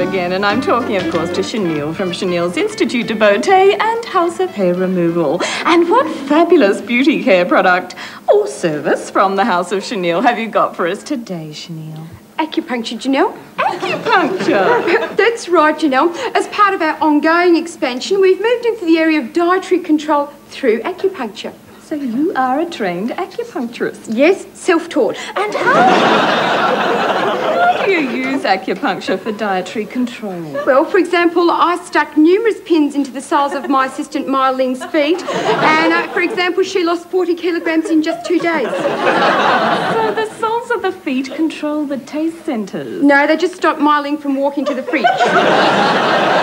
again, and I'm talking, of course, to Chenille from Chenille's Institute de Beauté and House of Hair Removal. And what fabulous beauty care product or service from the House of Chenille have you got for us today, Chenille? Acupuncture, Janelle. Acupuncture. That's right, Janelle. As part of our ongoing expansion, we've moved into the area of dietary control through acupuncture. so you are a trained acupuncturist. Yes, self-taught. And how, how do you acupuncture for dietary control? Well, for example, I stuck numerous pins into the soles of my assistant Myling's feet, and uh, for example, she lost 40 kilograms in just two days. So the soles of the feet control the taste centres. No, they just stopped Myling from walking to the fridge.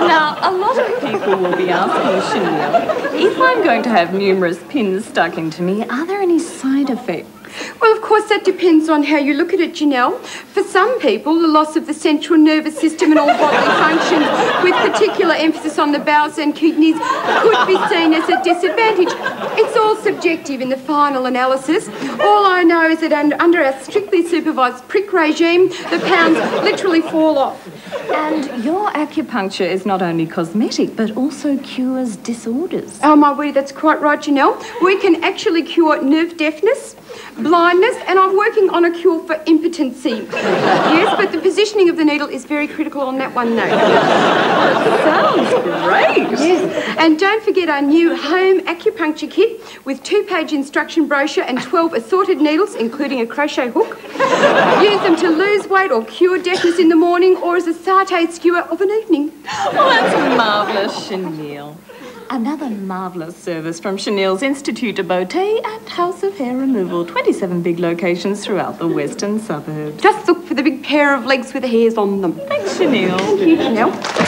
Now, a lot of people will be asking Chanel, if I'm going to have numerous pins stuck into me, are there any side effects? Well, of course, that depends on how you look at it, Janelle. For some people, the loss of the central nervous system and all bodily functions, with particular emphasis on the bowels and kidneys, could be seen as a disadvantage. It's all subjective in the final analysis. All I know is that under our strictly supervised prick regime, the pounds literally fall off. And your acupuncture is not only cosmetic, but also cures disorders. Oh, my word, that's quite right, Janelle. We can actually cure nerve deafness, blindness, and I'm working on a cure for impotency. yes, but the positioning of the needle is very critical on that one note. Sounds great. Yes, and don't forget our new home acupuncture kit with two-page instruction brochure and 12 assorted needles, including a crochet hook. Use them to lose weight or cure deafness in the morning or as a satay skewer of an evening. Well, that's marvellous, Chanel. Another marvellous service from Chanel's Institute de Beauté and House of Hair Removal. 27 big locations throughout the western suburbs. Just look for the big pair of legs with the hairs on them. Thanks, Chanel. Thank you, Janelle.